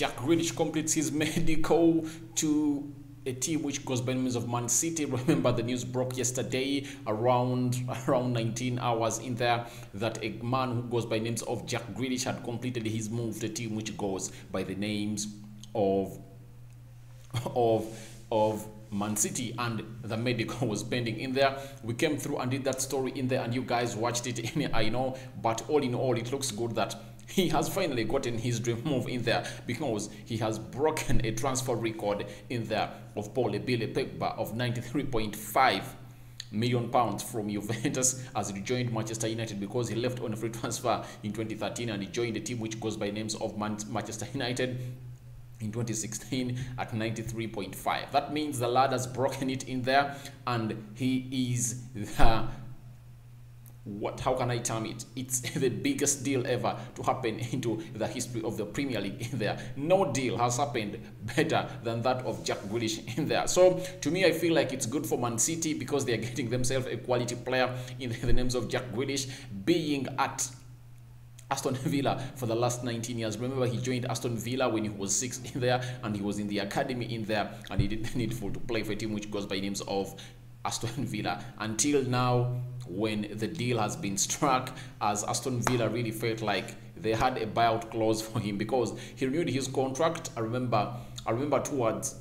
Jack Grealish completes his medical to a team which goes by the names of Man City. Remember, the news broke yesterday around around 19 hours in there that a man who goes by names of Jack Grealish had completed his move to a team which goes by the names of of of Man City and the medical was pending in there. We came through and did that story in there, and you guys watched it. In, I know, but all in all, it looks good that he has finally gotten his dream move in there because he has broken a transfer record in there of Paul Labile Pogba of 93.5 million pounds from Juventus as he joined Manchester United because he left on a free transfer in 2013 and he joined a team which goes by names of Manchester United in 2016 at 93.5 that means the lad has broken it in there and he is the what how can I term it? It's the biggest deal ever to happen into the history of the Premier League in there. No deal has happened better than that of Jack Grealish in there. So to me, I feel like it's good for Man City because they are getting themselves a quality player in the names of Jack Grealish being at Aston Villa for the last 19 years. Remember, he joined Aston Villa when he was six in there, and he was in the academy in there, and he didn't need to play for a team which goes by names of Aston Villa. Until now, when the deal has been struck as Aston Villa really felt like they had a buyout clause for him because he renewed his contract. I remember I remember towards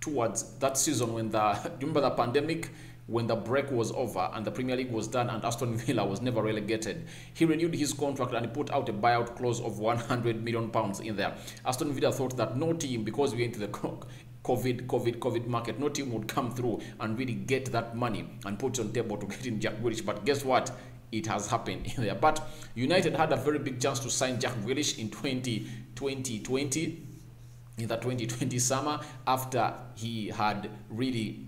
towards that season when the remember the pandemic when the break was over and the Premier League was done and Aston Villa was never relegated, he renewed his contract and he put out a buyout clause of 100 million pounds in there. Aston Villa thought that no team, because we went into the COVID, COVID, COVID market, no team would come through and really get that money and put it on table to get in Jack Grealish. But guess what? It has happened there. But United had a very big chance to sign Jack Grealish in 20, 2020, in the 2020 summer, after he had really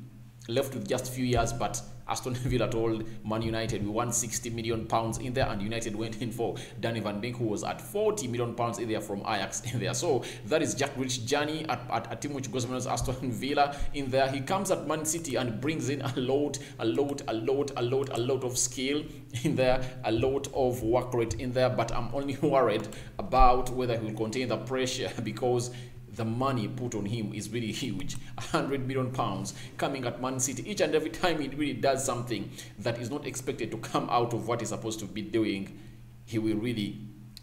left with just a few years, but Aston Villa told Man United we want 60 million pounds in there, and United went in for Danny Van Beek, who was at 40 million pounds in there from Ajax in there. So that is Jack Grealish's journey at, at a team which goes as Aston Villa in there. He comes at Man City and brings in a lot, a lot, a lot, a lot, a lot of skill in there, a lot of work rate in there. But I'm only worried about whether he will contain the pressure because the money put on him is really huge. 100 million pounds coming at man city each and every time he really does something that is not expected to come out of what he's supposed to be doing he will really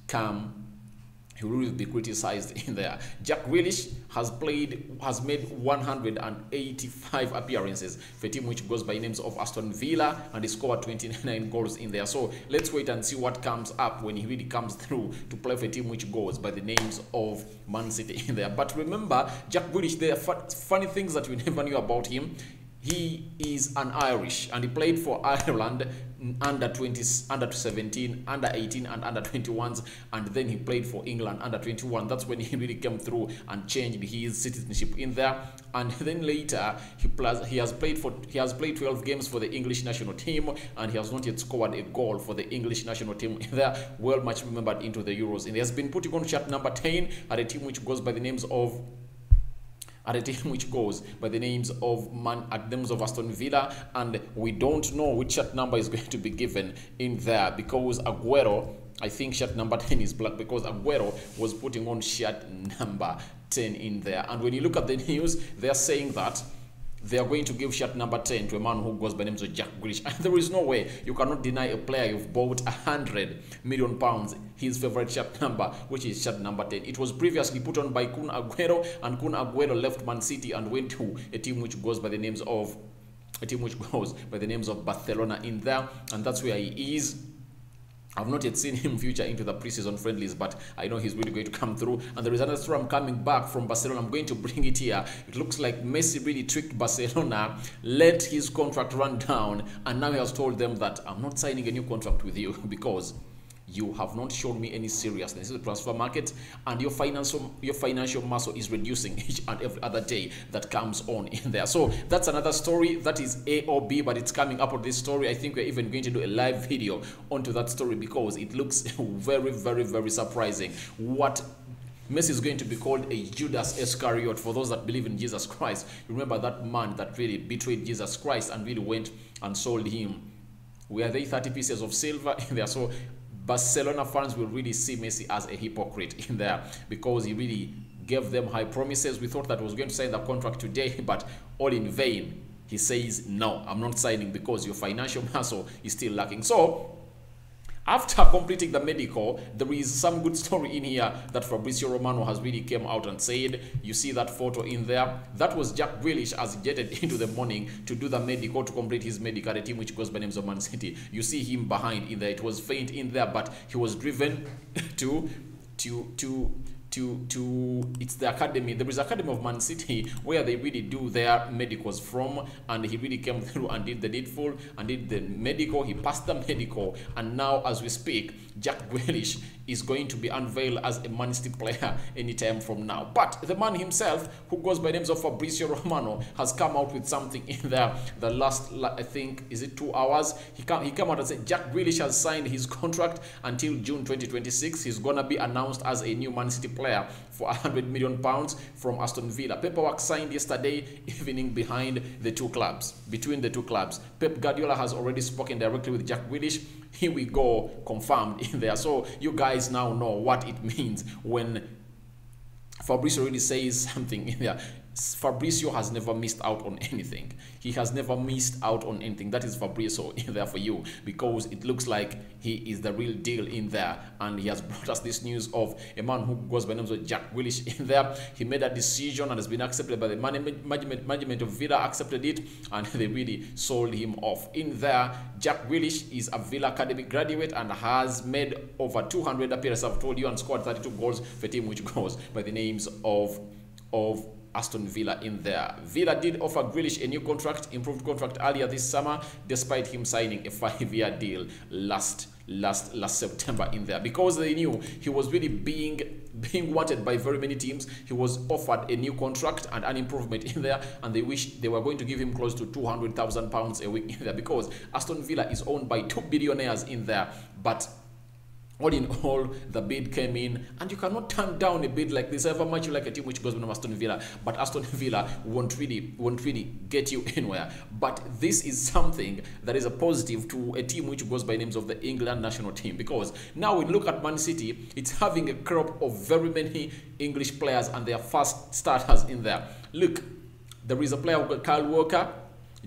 come he will be criticized in there. Jack Grealish has played, has made 185 appearances for a team which goes by names of Aston Villa and he scored 29 goals in there. So let's wait and see what comes up when he really comes through to play for a team which goes by the names of Man City in there. But remember, Jack Grealish, there are funny things that we never knew about him he is an Irish and he played for Ireland under 20 under 17 under 18 and under 21s and then he played for England under 21 that's when he really came through and changed his citizenship in there. And then later he plus he has played for he has played 12 games for the English national team and he has not yet scored a goal for the English national team in there. Well much remembered into the Euros. And he has been putting on shirt number 10 at a team which goes by the names of at a team which goes by the names of Man uh, at names of Aston Villa, and we don't know which shirt number is going to be given in there because Aguero. I think shirt number 10 is black because Aguero was putting on shirt number 10 in there. And when you look at the news, they're saying that they are going to give shirt number 10 to a man who goes by the name of Jack Grealish. And there is no way you cannot deny a player you've bought 100 million pounds his favorite shirt number, which is shirt number 10. It was previously put on by Kun Aguero, and Kun Aguero left Man City and went to a team which goes by the names of a team which goes by the names of Barcelona in there, and that's where he is I've not yet seen him future into the preseason friendlies, but I know he's really going to come through. And there is another story I'm coming back from Barcelona. I'm going to bring it here. It looks like Messi really tricked Barcelona, let his contract run down, and now he has told them that I'm not signing a new contract with you because you have not shown me any seriousness in the transfer market and your financial your financial muscle is reducing each and every other day that comes on in there so that's another story that is a or b but it's coming up on this story i think we're even going to do a live video onto that story because it looks very very very surprising what Messi is going to be called a Judas Iscariot for those that believe in Jesus Christ. Remember that man that really betrayed Jesus Christ and really went and sold him. Were they 30 pieces of silver in there? So Barcelona fans will really see Messi as a hypocrite in there because he really gave them high promises. We thought that was going to sign the contract today, but all in vain. He says, no, I'm not signing because your financial muscle is still lacking. So after completing the medical, there is some good story in here that Fabrizio Romano has really came out and said. You see that photo in there? That was Jack Grealish as he jetted into the morning to do the medical, to complete his medical team which goes by names of Man City. You see him behind in there. It was faint in there, but he was driven to to to to to it's the academy there is academy of man city where they really do their medicals from and he really came through and did the needful and did the medical he passed the medical and now as we speak jack Grealish is going to be unveiled as a Man City player anytime from now. But the man himself, who goes by the names of Fabrizio Romano, has come out with something in there the last, I think, is it two hours? He come, he came out and said Jack Grealish has signed his contract until June 2026. He's going to be announced as a new Man City player for 100 million pounds from Aston Villa. Paperwork signed yesterday evening behind the two clubs, between the two clubs. Pep Guardiola has already spoken directly with Jack Grealish. Here we go, confirmed in there. So you guys now know what it means when Fabrizio really says something in there. Fabrizio has never missed out on anything. He has never missed out on anything. That is Fabrizio in there for you because it looks like he is the real deal in there. And he has brought us this news of a man who goes by the name of Jack Grealish in there. He made a decision and has been accepted by the management, management of Villa, accepted it, and they really sold him off. In there, Jack Grealish is a Villa Academy graduate and has made over 200 appearances, I've told you, and scored 32 goals for a team which goes by the names of of Aston Villa in there. Villa did offer Grealish a new contract, improved contract earlier this summer, despite him signing a five-year deal last last last September in there because they knew he was really being being wanted by very many teams. He was offered a new contract and an improvement in there, and they wish they were going to give him close to two hundred thousand pounds a week in there because Aston Villa is owned by two billionaires in there, but all in all, the bid came in, and you cannot turn down a bid like this. Ever much you like a team which goes with Aston Villa, but Aston Villa won't really won't really get you anywhere. But this is something that is a positive to a team which goes by names of the England national team because now we look at Man City, it's having a crop of very many English players and their first starters in there. Look, there is a player Kyle Walker,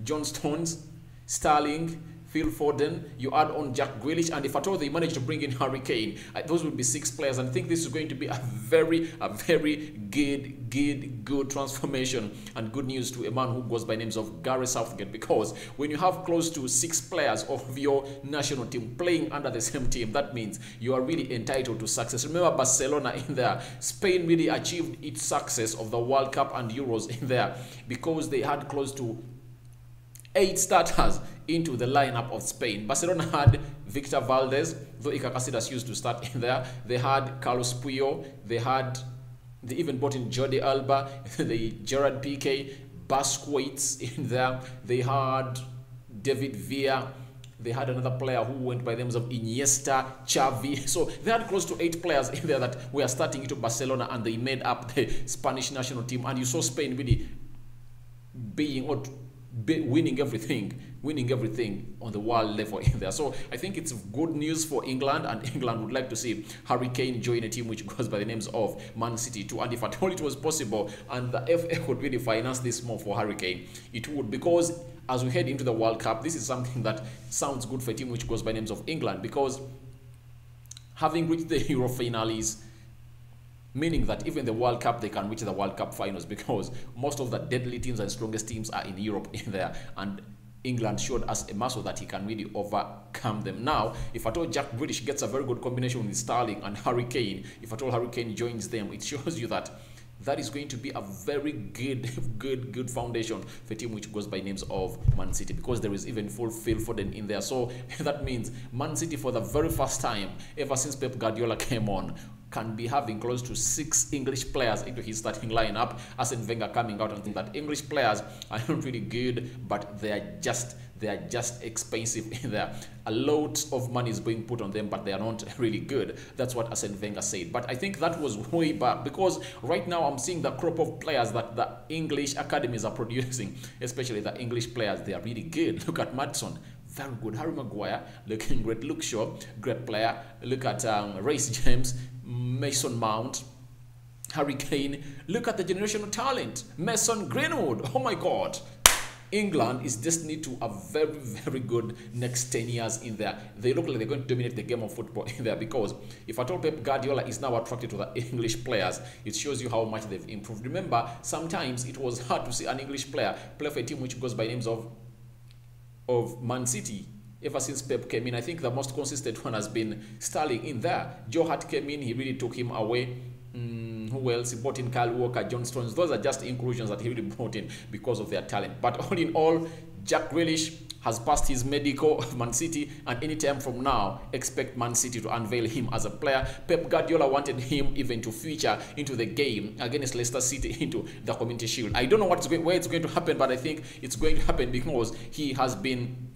John Stones, Sterling. Phil Foden, you add on Jack Grealish, and if at all they manage to bring in Harry Kane, those would be six players. And I think this is going to be a very, a very good, good, good transformation and good news to a man who goes by names of Gary Southgate. Because when you have close to six players of your national team playing under the same team, that means you are really entitled to success. Remember Barcelona in there, Spain really achieved its success of the World Cup and Euros in there because they had close to eight starters into the lineup of Spain. Barcelona had Victor Valdés, though Iker used to start in there. They had Carlos Puyol. They had, they even brought in Jordi Alba, the Gerard Piqué, Busquets in there. They had David Villa. They had another player who went by the names of Iniesta, Xavi. So they had close to eight players in there that were starting into Barcelona and they made up the Spanish national team. And you saw Spain really being or winning everything, winning everything on the world level in there. So I think it's good news for England, and England would like to see Harry Kane join a team which goes by the names of Man City too. And if at all it was possible, and the FA could really finance this more for Harry Kane, it would because as we head into the World Cup, this is something that sounds good for a team which goes by the names of England because having reached the Euro finales meaning that even the World Cup, they can reach the World Cup finals because most of the deadly teams and strongest teams are in Europe in there. And England showed us a muscle that he can really overcome them. Now, if at all Jack Grealish gets a very good combination with Sterling and Harry Kane, if at all Harry Kane joins them, it shows you that that is going to be a very good, good, good foundation for a team which goes by names of Man City because there is even full Phil Foden in there. So that means Man City for the very first time ever since Pep Guardiola came on can be having close to six English players into his starting lineup. Arsene Wenger coming out and think that English players are not really good, but they are just they are just expensive in there. A lot of money is being put on them, but they are not really good. That's what Arsene Wenger said. But I think that was way back because right now I'm seeing the crop of players that the English academies are producing, especially the English players. They are really good. Look at Maddison very good. Harry Maguire looking great. Luke Shaw, great player. Look at um, Reece James, Mason Mount, Harry Kane. Look at the generational talent. Mason Greenwood. Oh my God. England is destined to a very, very good next 10 years in there. They look like they're going to dominate the game of football in there because if at all Pep Guardiola is now attracted to the English players, it shows you how much they've improved. Remember, sometimes it was hard to see an English player play for a team which goes by names of, of Man City ever since Pep came in. I think the most consistent one has been Sterling in there. Joe Hart came in, he really took him away. Mm, who else? He brought in Kyle Walker, John Stones. Those are just inclusions that he really brought in because of their talent. But all in all, Jack Grealish has passed his medical of Man City, and anytime from now, expect Man City to unveil him as a player. Pep Guardiola wanted him even to feature into the game against Leicester City into the Community Shield. I don't know what's going, where it's going to happen, but I think it's going to happen because he has been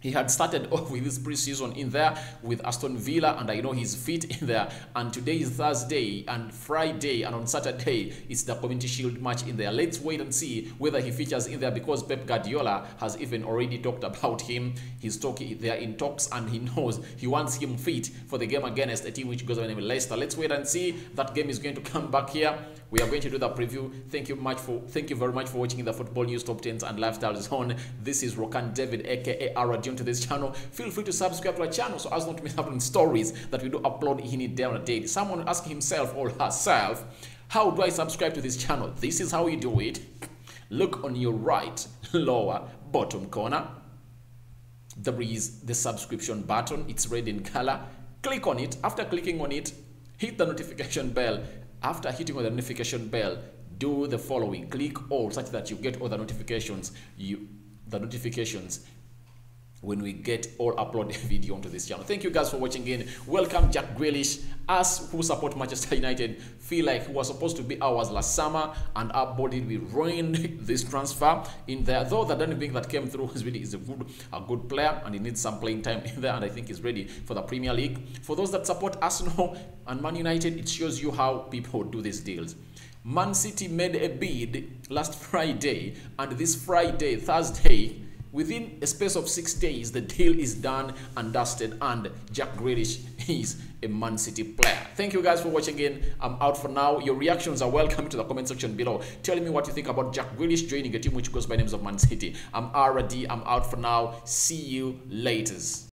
he had started off with his preseason in there with Aston Villa, and I know he's fit in there. And today is Thursday, and Friday, and on Saturday, it's the Community Shield match in there. Let's wait and see whether he features in there because Pep Guardiola has even already talked about him. He's talking there in talks, and he knows he wants him fit for the game against a team which goes by the name Leicester. Let's wait and see. That game is going to come back here. We are going to do the preview. Thank you much for thank you very much for watching the Football News Top 10s and Lifestyle Zone. This is Rokan David, aka Aradio to this channel, feel free to subscribe to our channel so as not to miss out on stories that we do upload in it day on a day. Someone ask himself or herself, how do I subscribe to this channel? This is how you do it. Look on your right lower bottom corner. There is the subscription button. It's red in color. Click on it. After clicking on it, hit the notification bell. After hitting on the notification bell, do the following. Click all such that you get all the notifications. You the notifications when we get all upload video onto this channel. Thank you guys for watching in. Welcome Jack Grealish. Us who support Manchester United feel like it was supposed to be ours last summer and our body we ruined this transfer in there. Though the Danny Bing that came through is really is a good a good player and he needs some playing time in there and I think he's ready for the Premier League. For those that support Arsenal and Man United, it shows you how people do these deals. Man City made a bid last Friday and this Friday, Thursday, Within a space of six days, the deal is done and dusted, and Jack Grealish is a Man City player. Thank you guys for watching again. I'm out for now. Your reactions are welcome to the comment section below. Tell me what you think about Jack Grealish joining a team which goes by names of Man City. I'm RD. I'm out for now. See you later.